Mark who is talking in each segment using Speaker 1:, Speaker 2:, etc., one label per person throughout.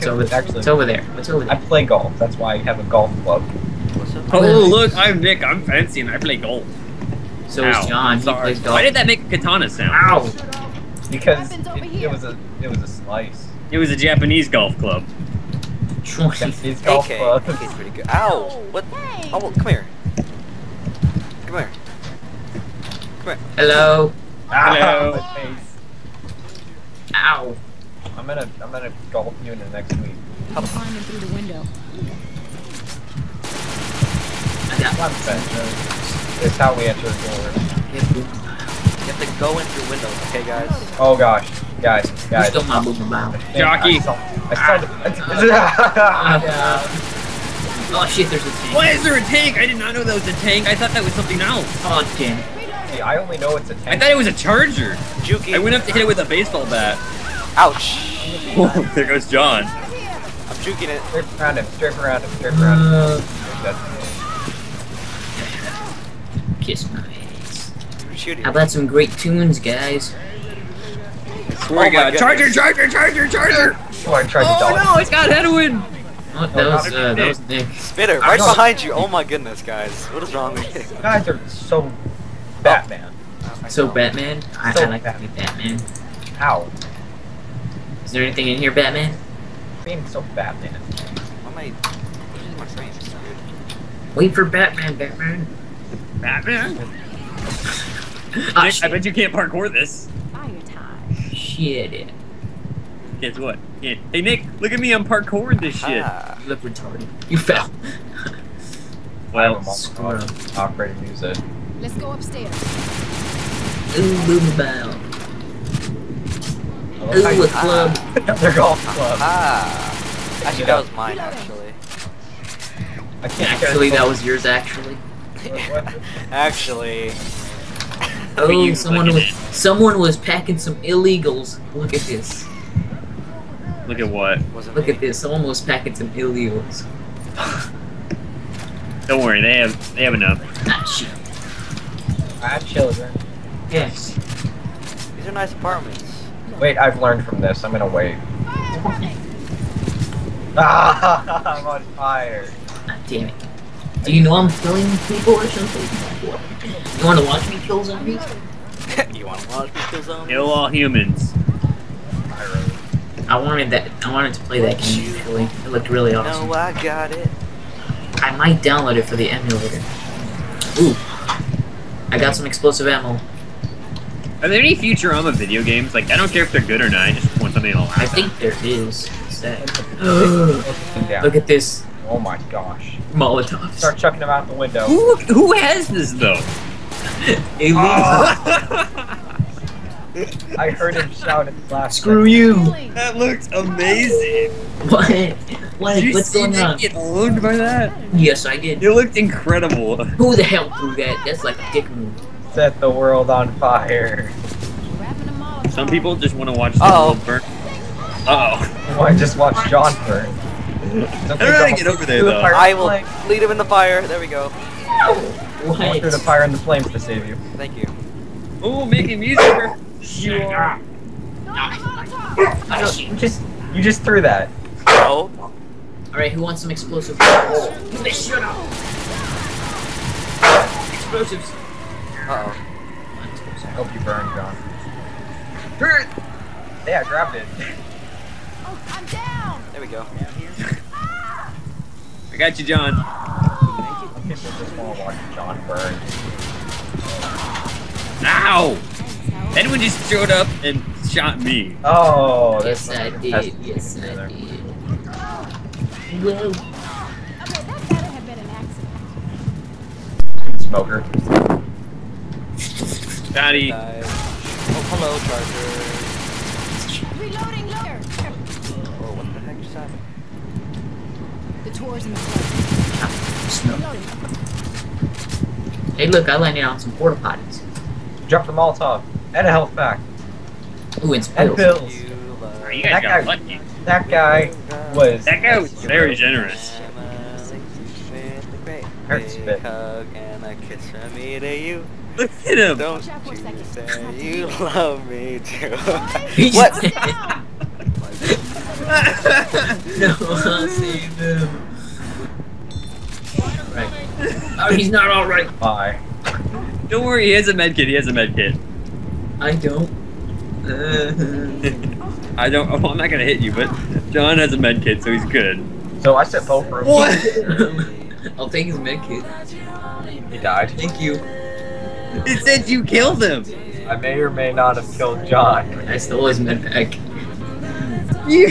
Speaker 1: What's
Speaker 2: too.
Speaker 1: over there?
Speaker 2: Actually,
Speaker 1: What's over there? What's over
Speaker 2: I play golf. That's why I have a golf club.
Speaker 3: What's up?
Speaker 4: Oh look, I'm Nick. I'm fancy and I play golf.
Speaker 1: So
Speaker 4: Ow,
Speaker 1: is John. He
Speaker 4: Sorry.
Speaker 1: plays golf.
Speaker 4: Why did that make a katana sound?
Speaker 1: Ow!
Speaker 2: Because it, it was a it was a slice.
Speaker 4: It was a Japanese golf club.
Speaker 2: Japanese golf
Speaker 3: AK.
Speaker 2: club.
Speaker 3: AK's pretty good. Ow! What?
Speaker 5: Hey.
Speaker 3: Oh, come here. Come here. Come here.
Speaker 1: Hello.
Speaker 4: Hello.
Speaker 2: My.
Speaker 1: Ow.
Speaker 2: I'm gonna I'm gonna golf you in the next week.
Speaker 5: Climbing through the window.
Speaker 1: I got
Speaker 2: One cent. It's how we enter the door.
Speaker 3: You have to go in through windows, okay, guys?
Speaker 2: Oh gosh, guys,
Speaker 1: You
Speaker 2: guys.
Speaker 1: stole my boomer bomb.
Speaker 4: Jockey.
Speaker 2: I saw. I saw
Speaker 1: Oh shit, there's a tank.
Speaker 4: Why is there a tank? I did not know that was a tank. I thought that was something else.
Speaker 1: Oh damn.
Speaker 2: See, I only know it's a tank.
Speaker 4: I thought it was a charger.
Speaker 3: Juki.
Speaker 4: I went up to hit it with a baseball bat.
Speaker 3: Ouch.
Speaker 4: there goes John.
Speaker 3: I'm juking it.
Speaker 2: Straight around him, straight around him, straight around him.
Speaker 1: Uh, kiss my ass.
Speaker 3: Shooting.
Speaker 1: How about some great tunes, guys?
Speaker 4: Swear
Speaker 3: Oh my
Speaker 4: God. Charger, charger, charger, charger.
Speaker 2: Oh, I tried to
Speaker 4: Oh
Speaker 2: dodge.
Speaker 4: no, it's got headwind.
Speaker 1: Oh, that
Speaker 2: No,
Speaker 1: was uh, that was Nick.
Speaker 3: Spitter, right behind you. Oh my goodness, guys. What is wrong with you?
Speaker 2: You guys are so Batman.
Speaker 3: I
Speaker 1: So
Speaker 3: know.
Speaker 1: Batman, I,
Speaker 2: So
Speaker 1: I like to be Batman.
Speaker 2: Ow.
Speaker 1: Is there anything in here, Batman?
Speaker 2: Being so Batman.
Speaker 3: Why am I losing my frames.
Speaker 1: Wait for Batman, Batman.
Speaker 4: Batman.
Speaker 1: Ah,
Speaker 4: Nick, I bet you can't parkour this.
Speaker 5: Fire time.
Speaker 1: Shit.
Speaker 4: Guess what? Yeah. Hey Nick, look at me. I'm parkouring this shit.
Speaker 3: Ah.
Speaker 1: You look retarded. You fell.
Speaker 2: I have a
Speaker 4: Well,
Speaker 1: screw
Speaker 2: monster operating music.
Speaker 5: Let's go upstairs.
Speaker 1: Ooh, boomer bound.
Speaker 2: I love
Speaker 1: Ooh, a
Speaker 2: you-
Speaker 1: club.
Speaker 2: Their golf club.
Speaker 3: Ah. Actually, that was mine, actually.
Speaker 2: I can't
Speaker 1: Actually, that was yours. Actually.
Speaker 2: What- what-
Speaker 3: actually.
Speaker 1: Oh,
Speaker 4: You
Speaker 1: someone was
Speaker 4: at
Speaker 1: someone was packing some illegals. Look at this.
Speaker 4: Look at what?
Speaker 3: Wasn't
Speaker 1: Look
Speaker 3: me.
Speaker 1: at this. Someone was packing some illegals.
Speaker 4: Don't worry, they have they have enough.
Speaker 1: Ah, shit.
Speaker 2: I have children.
Speaker 1: Yes.
Speaker 3: These are nice apartments.
Speaker 2: Wait, I've learned from this. I'm gonna wait. Ah, I'm on fire.
Speaker 1: Ah, damn it. Do you know I'm killing people or something? You want to watch me kill zombies?
Speaker 3: you want to watch me kill zombies?
Speaker 4: Kill all humans.
Speaker 1: I wanted that. I wanted to play that game. Actually, it looked really awesome.
Speaker 3: No, I got it.
Speaker 1: I might download it for the emulator. Ooh. I got some explosive ammo.
Speaker 4: Are there any Futurama video games? Like, I don't care if they're good or not. I just want something to laugh
Speaker 1: I
Speaker 4: at.
Speaker 1: think there is. What's that?
Speaker 2: Yeah.
Speaker 1: Look at this
Speaker 2: Oh my gosh.
Speaker 1: Molotovs.
Speaker 2: Start chucking them out the window.
Speaker 4: Who who has this though?
Speaker 1: Illegal. Ah.
Speaker 2: I heard him shout at the last
Speaker 1: Screw you.
Speaker 4: that looks amazing.
Speaker 1: What? What?
Speaker 4: Did you
Speaker 1: What's
Speaker 4: see
Speaker 1: going
Speaker 4: Nick
Speaker 1: on?
Speaker 4: get owned by that?
Speaker 1: Yes, I did.
Speaker 4: It looked incredible.
Speaker 1: Who the hell threw that? That's like a dick move.
Speaker 2: Set the world on fire.
Speaker 5: Grabbing a Molotov.
Speaker 4: Some people just want to watch the
Speaker 3: Uh-oh.
Speaker 4: world burn. Uh
Speaker 2: Why just watched John burn?
Speaker 4: I don't know how to get over there though.
Speaker 3: I will lead him in the fire. There we go.
Speaker 1: What?
Speaker 2: Going through the fire and the flames to save you.
Speaker 3: Thank you.
Speaker 4: Oh, making music.
Speaker 1: I don't,
Speaker 2: You just, you just threw that.
Speaker 3: Oh,
Speaker 1: Alright, who wants some explosive weapons? They shut up! Explosives.
Speaker 3: Uh oh.
Speaker 2: I hope you burn, John. Yeah, I grabbed it.
Speaker 5: Oh, I'm down.
Speaker 3: There we go.
Speaker 4: I got you, John.
Speaker 2: Some people just want to watch John burn.
Speaker 4: Ow! Edwin just showed up and shot me.
Speaker 2: Oh,
Speaker 1: Yes, I did. Yes, I did. Whoa.
Speaker 5: Okay, that better have been an accident.
Speaker 2: Smoker.
Speaker 4: Daddy.
Speaker 3: Dive. Oh, hello, Charger.
Speaker 5: Reloading loader.
Speaker 3: Oh, what the heck just happened?
Speaker 5: The tour's in the front.
Speaker 1: Snow. Hey, look, I landed on some porta potties.
Speaker 2: Drop the Molotov. And a health pack.
Speaker 1: Ooh, and
Speaker 2: And pills.
Speaker 3: You love
Speaker 4: Oh, you guys
Speaker 2: That
Speaker 4: got
Speaker 2: guy-
Speaker 4: lucky.
Speaker 2: That guy was.
Speaker 4: That guy was very generous.
Speaker 2: Hurts a bit.
Speaker 3: Hug and a kiss from me to you.
Speaker 4: Look at him.
Speaker 3: Don't
Speaker 5: Watch out for a
Speaker 3: you say you love me too.
Speaker 1: He
Speaker 3: what?
Speaker 1: No, I'll save him. Right. Oh, he's not alright.
Speaker 2: Bye.
Speaker 4: Don't worry, he has a med kit. He has a med kit.
Speaker 1: I don't. Uh,
Speaker 4: I don't. Oh, I'm not gonna hit you, but John has a med kit, so he's good.
Speaker 2: So I set both rooms.
Speaker 1: I'll take his med kit.
Speaker 2: He died.
Speaker 1: Thank you.
Speaker 4: It said you killed him.
Speaker 2: I may or may not have killed John.
Speaker 1: I stole his med pack.
Speaker 4: You,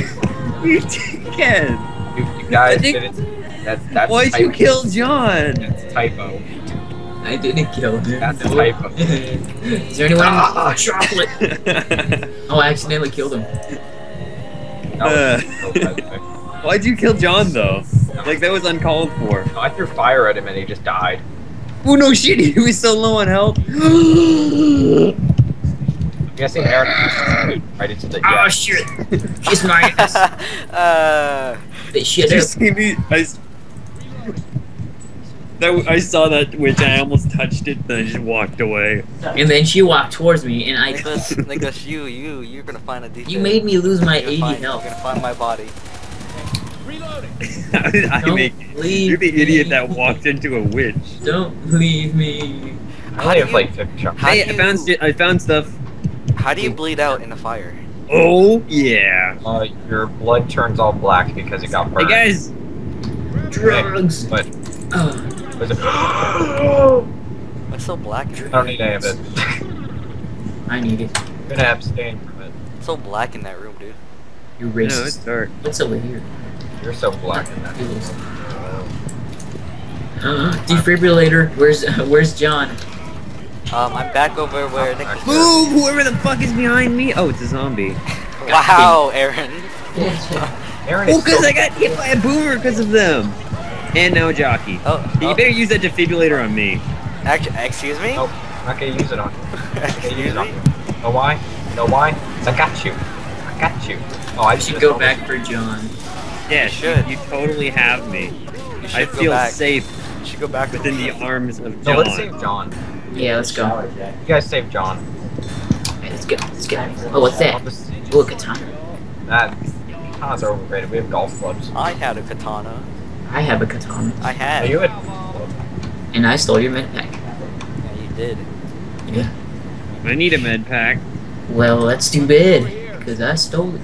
Speaker 4: you dickhead.
Speaker 2: You, you guys
Speaker 4: I
Speaker 2: didn't. That's that's.
Speaker 4: Why'd you
Speaker 2: typo.
Speaker 4: kill John?
Speaker 2: That's a typo.
Speaker 1: I didn't kill him.
Speaker 2: That's a typo.
Speaker 1: Is there anyone
Speaker 2: Ah.
Speaker 1: chocolate? Oh, I accidentally killed him.
Speaker 4: Uh.
Speaker 2: was so bad.
Speaker 4: Why'd you kill John though? Like that was uncalled for.
Speaker 2: I threw fire at him and he just died.
Speaker 4: Oh no shit, he was so low on health.
Speaker 2: I'm guessing Aaron right into the
Speaker 1: Oh
Speaker 2: yeah.
Speaker 1: shit! Kiss my ass.
Speaker 3: uh,
Speaker 1: They shit
Speaker 4: Did you see me? I, s- that, I saw that which I almost touched it, then I just walked away.
Speaker 1: And then she walked towards me, and I.
Speaker 3: Nicholas, Nicholas, you, you, you're gonna find a defense.
Speaker 1: You made me lose my
Speaker 3: You're
Speaker 1: 80
Speaker 3: find,
Speaker 1: health.
Speaker 3: You're gonna find my body.
Speaker 4: I
Speaker 1: Don't
Speaker 4: make
Speaker 1: leave
Speaker 4: you're the idiot that walked into a witch.
Speaker 1: Don't leave me.
Speaker 2: I
Speaker 3: How
Speaker 2: only
Speaker 3: do
Speaker 2: have
Speaker 3: you-
Speaker 2: like six
Speaker 4: Hey, I found
Speaker 3: you-
Speaker 4: I found stuff.
Speaker 3: How do you bleed out in a fire?
Speaker 4: Oh yeah.
Speaker 2: Uh, your blood turns all black because it got
Speaker 4: Hey
Speaker 2: burned.
Speaker 4: guys,
Speaker 1: Drugs.
Speaker 2: But
Speaker 1: Oh,
Speaker 2: was it? I
Speaker 3: What's so black? in there?
Speaker 2: don't need any of it.
Speaker 1: I need it.
Speaker 2: I'm gonna abstain from it.
Speaker 3: It's so black in that room, dude.
Speaker 1: You're
Speaker 4: no, it's dark.
Speaker 1: What's over here?
Speaker 2: You're so black in that.
Speaker 1: Defibrillator. Where's Where's John?
Speaker 3: Um, I'm back over where Nicholas.
Speaker 4: Move! Whoever the fuck is behind me. Oh, it's a zombie.
Speaker 3: Wow, Aaron.
Speaker 2: Aaron
Speaker 4: Oh, cause
Speaker 2: so
Speaker 4: I got hit by a boomer because of them. And now a jockey.
Speaker 3: Oh,
Speaker 4: You
Speaker 3: oh,
Speaker 4: better use that defibrillator on me.
Speaker 3: actu- excuse me.
Speaker 2: Nope. I'm not gonna use it on you. I'm not
Speaker 3: excuse
Speaker 2: use it on
Speaker 3: me.
Speaker 2: you. Know why? Know why? 'Cause I got you. I got you. Oh, I
Speaker 1: I should go back for John.
Speaker 4: Yeah,
Speaker 3: You should.
Speaker 4: You, totally have me. I feel
Speaker 3: back.
Speaker 4: safe
Speaker 3: You should go back
Speaker 4: within the arms of John.
Speaker 2: No,
Speaker 4: John.
Speaker 2: let's save John.
Speaker 1: Yeah, let's go.
Speaker 2: You guys save John.
Speaker 1: Hey, let's go. Let's go. Oh, what's that?
Speaker 2: just-
Speaker 1: Oh, a katana.
Speaker 2: That katanas are overrated. We have golf clubs.
Speaker 3: I had a katana.
Speaker 1: I have a katana,
Speaker 3: I
Speaker 2: Are
Speaker 3: had.
Speaker 2: Oh, you at?
Speaker 1: and I stole your med pack.
Speaker 3: Yeah, you did.
Speaker 1: Yeah.
Speaker 4: I need a med pack.
Speaker 1: Well, that's too bad, because I stole it.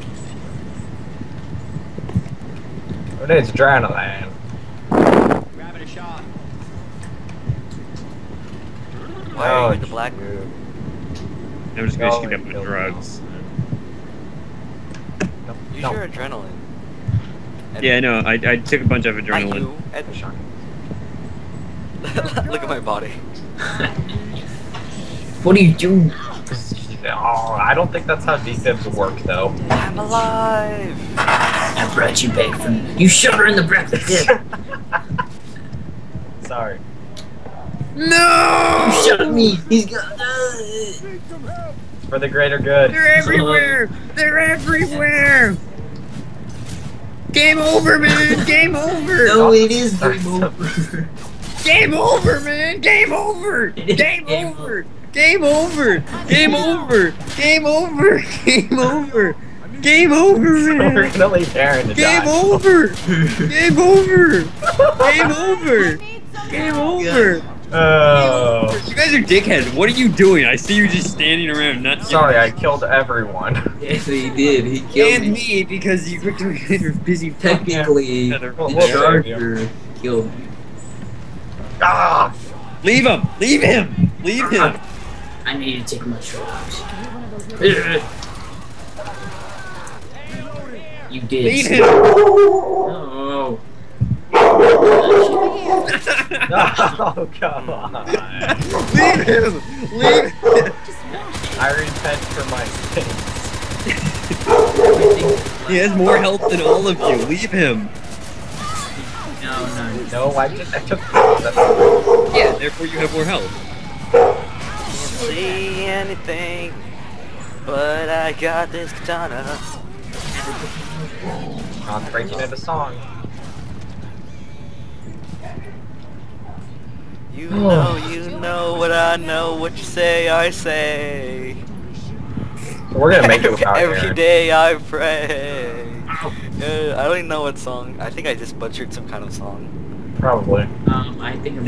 Speaker 2: It is adrenaline.
Speaker 3: Why are you
Speaker 2: Oh,
Speaker 3: the black?
Speaker 2: dude.
Speaker 4: I'm just gonna shoot up with drugs.
Speaker 2: No,
Speaker 3: Use
Speaker 2: no.
Speaker 3: your adrenaline. And-
Speaker 4: Yeah, no, I, I took a bunch of
Speaker 3: Not
Speaker 4: adrenaline.
Speaker 3: you. Ed- Look at my body.
Speaker 1: What are you doing?
Speaker 2: Oh, I don't think that's how defibs work, though.
Speaker 3: I'm alive.
Speaker 1: I brought you back from. You shot her in the back of.
Speaker 2: Sorry.
Speaker 4: No!
Speaker 1: You shot me. He's got.
Speaker 2: It's for the greater good.
Speaker 4: They're everywhere! They're everywhere! Game over, man! Game over!
Speaker 1: No, it is game over.
Speaker 4: Game over, man! Game over! Game
Speaker 1: Game
Speaker 4: over! Game over! Game over! Game over! Game over! Game over,
Speaker 2: We're gonna leave Aaron to
Speaker 4: Game
Speaker 2: die.
Speaker 4: over! Game over! Game over! Game over!
Speaker 2: Oh.
Speaker 4: You guys are dickheads. What are you doing? I see you just standing around, not
Speaker 2: Sorry, I killed everyone.
Speaker 1: yes, he did. He killed
Speaker 4: and
Speaker 1: me.
Speaker 4: me because you you're busy.
Speaker 1: Technically,
Speaker 4: Yeah,
Speaker 1: the
Speaker 2: Well, we'll save you.
Speaker 1: charger killed me.
Speaker 2: ah!
Speaker 4: Leave him! Leave him! Leave him!
Speaker 1: I need to take my drugs. You did.
Speaker 4: Leave him!
Speaker 1: Oh.
Speaker 2: Oh, come on.
Speaker 4: Leave him! Leave him!
Speaker 2: I repent for my sins.
Speaker 4: He has more health than all of you. Leave him.
Speaker 1: No, no.
Speaker 2: No, I just I took
Speaker 4: Yeah, therefore you have more health.
Speaker 3: Can't see anything, but I got this katana.
Speaker 2: not breaking into song.
Speaker 3: You know, you know what I know. What you say, I say.
Speaker 2: We're gonna make it without
Speaker 3: Every
Speaker 2: Aaron.
Speaker 3: day I pray. Uh, I don't even know what song. I think I just butchered some kind of song.
Speaker 2: Probably.
Speaker 1: Um, I think I'm